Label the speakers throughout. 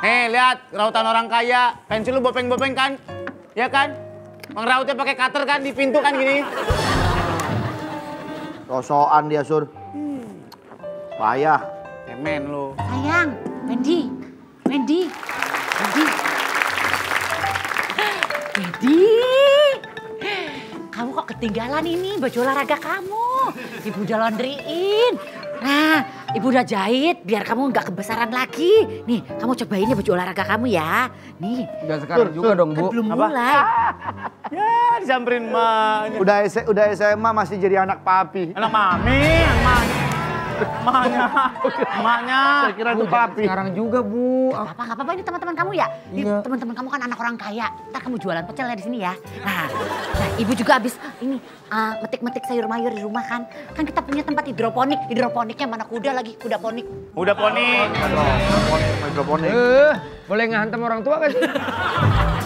Speaker 1: Nih, lihat rautan orang kaya. Pensil lu bopeng-bopeng kan? Ya kan? Mengrautnya pakai cutter kan di pintu kan gini.
Speaker 2: Sosokan dia, Sur. Payah.
Speaker 1: Cemen lu.
Speaker 3: Sayang, Wendy. Wendy. Wendy. Wendy. Kamu kok ketinggalan ini baju olahraga kamu. Ibu udah laundryin. Nah, ibu udah jahit biar kamu nggak kebesaran lagi. Nih, kamu cobain ini baju olahraga kamu ya. Nih,
Speaker 4: Enggak sekarang juga dong,
Speaker 3: kan
Speaker 4: Bu.
Speaker 3: belum
Speaker 1: Apa?
Speaker 3: mulai.
Speaker 1: Ya, disamperin emaknya.
Speaker 2: Udah udah SMA masih jadi anak papi.
Speaker 1: Anak mami, emaknya. Emaknya. Emaknya.
Speaker 2: Saya kira itu papi.
Speaker 4: Sekarang juga, Bu. Ah,
Speaker 3: Apa nggak apa-apa ini teman-teman kamu ya? Ini
Speaker 4: Iya.
Speaker 3: teman-teman kamu kan anak orang kaya. Ntar kamu jualan pecel ya di sini ya. Nah, nah ibu juga habis ini ah, metik-metik sayur mayur di rumah kan. Kan kita punya tempat hidroponik. Hidroponiknya mana kuda lagi, kuda ponik.
Speaker 1: Udah poni.
Speaker 2: Hidroponik.
Speaker 4: Eh, boleh ngantem orang tua kan?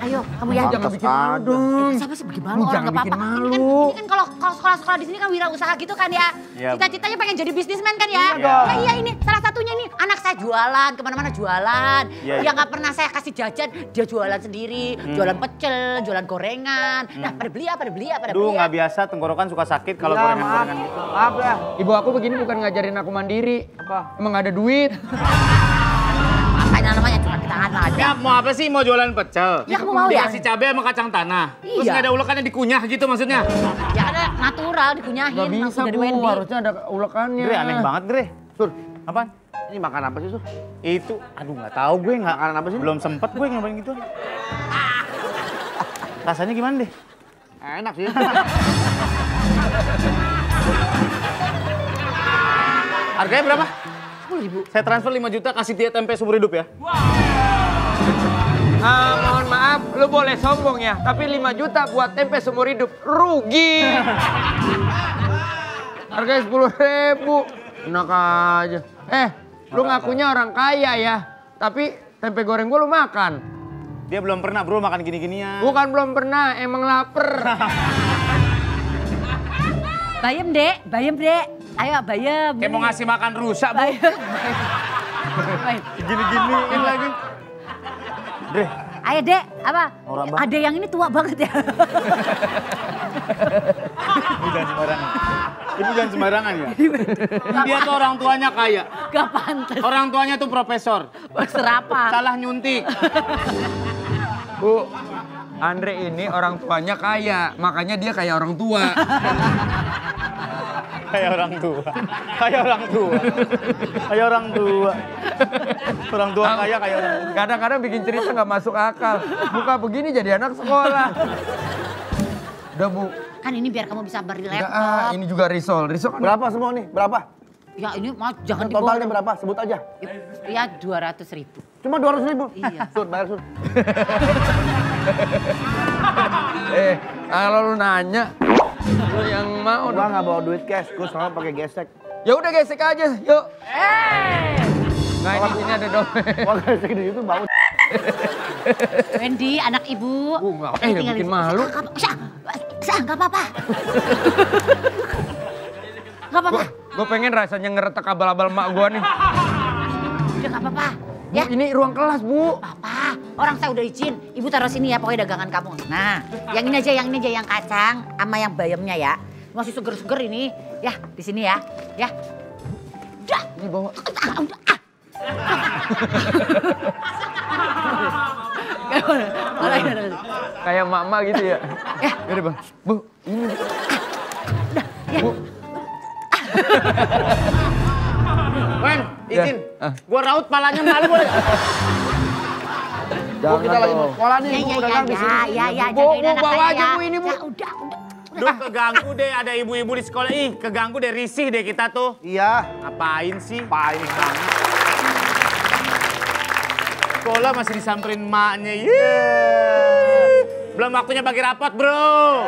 Speaker 3: Ayo, kamu ya.
Speaker 4: Jangan bikin malu dong.
Speaker 3: Siapa sih bikin malu
Speaker 4: Lu
Speaker 3: orang
Speaker 4: jangan
Speaker 3: nggak
Speaker 4: bikin
Speaker 3: apa-apa. Ini kan,
Speaker 4: malu.
Speaker 3: ini kan kalau kalau sekolah-sekolah di sini kan wirausaha gitu kan ya.
Speaker 1: Iya.
Speaker 3: Cita-citanya pengen jadi bisnismen kan ya.
Speaker 1: Iya.
Speaker 3: Ya iya ini salah satunya ini anak saya jualan ke mana-mana jualan.
Speaker 1: Iya,
Speaker 3: Dia
Speaker 1: iya.
Speaker 3: nggak pernah saya kasih jajan, dia jualan sendiri, jualan pecel, jualan gorengan. Nah pada beli ya, pada beli pada beli ya.
Speaker 1: nggak biasa tenggorokan suka sakit kalau
Speaker 4: Ya, maaf.
Speaker 1: gorengan-gorengan gitu.
Speaker 4: Maaf ya. Ibu aku begini bukan ngajarin aku mandiri. Apa? Emang ada duit.
Speaker 3: Tangan aja.
Speaker 1: Ya, mau apa sih? Mau jualan pecel?
Speaker 3: Ya, kamu mau ya?
Speaker 1: Dikasih cabai sama kacang tanah. Terus
Speaker 3: Iya.
Speaker 1: nggak ada ulekannya dikunyah gitu maksudnya?
Speaker 3: Ya ada natural dikunyahin
Speaker 4: Nggak bisa,
Speaker 3: langsung dari
Speaker 4: Bu.
Speaker 3: Wendy.
Speaker 4: Harusnya ada ulekannya.
Speaker 1: Gre, aneh banget, Gre.
Speaker 2: Sur,
Speaker 1: Apaan?
Speaker 2: ini makan apa sih, Sur?
Speaker 1: Itu, aduh nggak tahu gue nggak.
Speaker 2: Makanan apa sih?
Speaker 1: Belum sempet gue nyobain gitu. Rasanya gimana deh?
Speaker 2: Enak sih.
Speaker 1: Harganya berapa?
Speaker 3: 10 ribu.
Speaker 1: Saya transfer 5 juta kasih dia tempe seumur hidup ya.
Speaker 4: Ah, maaf, lu boleh sombong ya. Tapi 5 juta buat tempe seumur hidup. Rugi. Harganya 10 ribu. Enak aja. Eh, lu ngakunya orang kaya ya. Tapi tempe goreng gua lu makan.
Speaker 1: Dia belum pernah bro makan gini-ginian.
Speaker 4: Bukan belum pernah, emang lapar.
Speaker 3: Bayem dek, bayem dek. Ayo bayem.
Speaker 1: Kayak mau ngasih makan rusak, Bu. Gini-giniin lagi. Dre,
Speaker 3: Ayo dek, apa? Ada yang ini tua banget ya.
Speaker 1: Ibu jangan sembarangan. Ibu jangan sembarangan ya. Dia tuh orang tuanya kaya.
Speaker 3: Gak pantas.
Speaker 1: Orang tuanya tuh profesor.
Speaker 3: Serapan.
Speaker 1: Salah nyuntik.
Speaker 4: Bu, Andre ini orang tuanya kaya, makanya dia kayak orang tua.
Speaker 1: Kayak orang tua. Kayak orang tua. Kayak orang tua. Orang tua kaya kayak orang tua.
Speaker 4: Kadang-kadang bikin cerita nggak masuk akal. Buka begini jadi anak sekolah. Udah bu,
Speaker 3: Kan ini biar kamu bisa beri
Speaker 4: Udah,
Speaker 3: laptop.
Speaker 4: ah, ini juga risol. Risol kan
Speaker 2: Berapa semua nih? Berapa?
Speaker 3: Ya ini mau jangan
Speaker 2: Totalnya
Speaker 3: diborong.
Speaker 2: berapa? Sebut aja.
Speaker 3: Ya 200 ribu.
Speaker 2: Cuma 200 ribu?
Speaker 3: Iya.
Speaker 2: Sur, bayar Sur.
Speaker 4: Eh, kalau lu nanya, lu yang mau
Speaker 2: Gua nggak bawa duit cash, gua selalu pakai gesek.
Speaker 4: Ya udah gesek aja, yuk. Nah ini sini ada dompet.
Speaker 2: Kalau gesek di situ bau.
Speaker 3: Wendy, anak ibu.
Speaker 4: Bu, nggak- eh,
Speaker 3: tinggal
Speaker 4: bikin
Speaker 3: di-
Speaker 4: malu.
Speaker 3: Sah, Sah, nggak apa-apa. Nggak apa-apa.
Speaker 4: Gue pengen rasanya ngeretek abal-abal mak gua nih.
Speaker 3: Udah nggak apa-apa.
Speaker 4: Bu,
Speaker 3: Ya,
Speaker 4: ini ruang kelas, Bu.
Speaker 3: apa? Orang saya udah izin. Ibu taruh sini ya, pokoknya dagangan kamu. Nah, yang ini aja, yang ini aja, yang kacang sama yang bayamnya ya. Masih seger-seger ini. Ya, di sini ya. Ya. Udah.
Speaker 4: Ini bawa.
Speaker 3: Ah, udah. Ah.
Speaker 4: Kayak mak-mak gitu ya.
Speaker 3: Ya.
Speaker 4: Yaudah bang. Bu, ini.
Speaker 3: Ya.
Speaker 4: Bu,
Speaker 1: Wen, izin.
Speaker 4: Ya.
Speaker 1: Gua raut palanya malu boleh.
Speaker 2: Bu, kita lagi mau sekolah nih,
Speaker 3: Ya,
Speaker 2: Bu
Speaker 3: ya,
Speaker 2: dagang
Speaker 3: ya,
Speaker 2: di sini.
Speaker 3: ya, ya, ya,
Speaker 4: Bu,
Speaker 3: jagain
Speaker 4: Bu,
Speaker 3: anak
Speaker 4: bawa aja,
Speaker 3: ya.
Speaker 4: Bu, ini, Bu.
Speaker 3: Ya, udah, udah.
Speaker 1: Duh, keganggu deh ada ibu-ibu di sekolah. Ih, keganggu deh risih deh kita tuh.
Speaker 2: Iya,
Speaker 1: Ngapain sih?
Speaker 2: paling banget.
Speaker 1: Sekolah masih disamperin maknya. Yeay. Belum waktunya bagi rapot, bro.